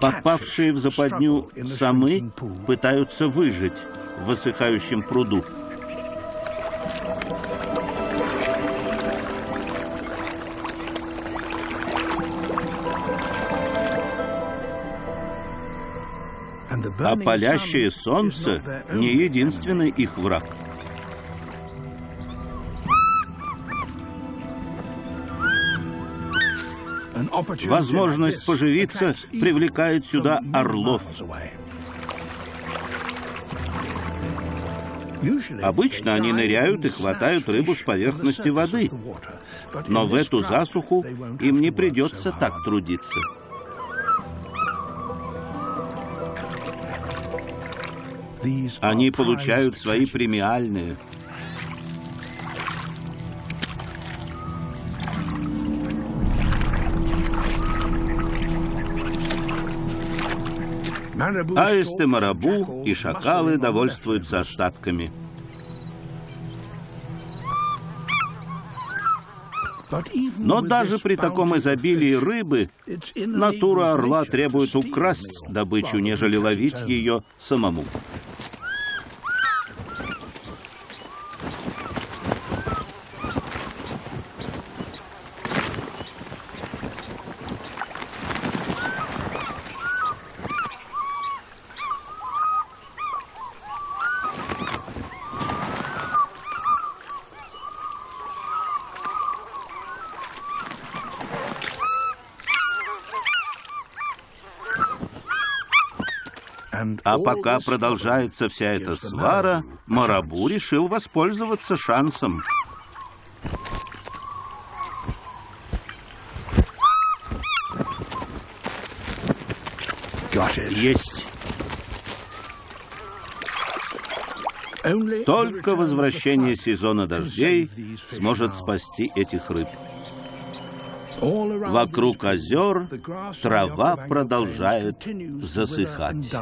Попавшие в западню самы пытаются выжить в высыхающем пруду. А палящее солнце не единственный их враг. Возможность поживиться привлекает сюда орлов. Обычно они ныряют и хватают рыбу с поверхности воды, но в эту засуху им не придется так трудиться. Они получают свои премиальные. Аисты, марабу и шакалы довольствуются остатками. Но даже при таком изобилии рыбы натура орла требует украсть добычу, нежели ловить ее самому. А пока продолжается вся эта свара, Марабу решил воспользоваться шансом. Есть. Только возвращение сезона дождей сможет спасти этих рыб. Вокруг озер трава продолжает засыхать.